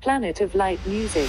Planet of Light Music.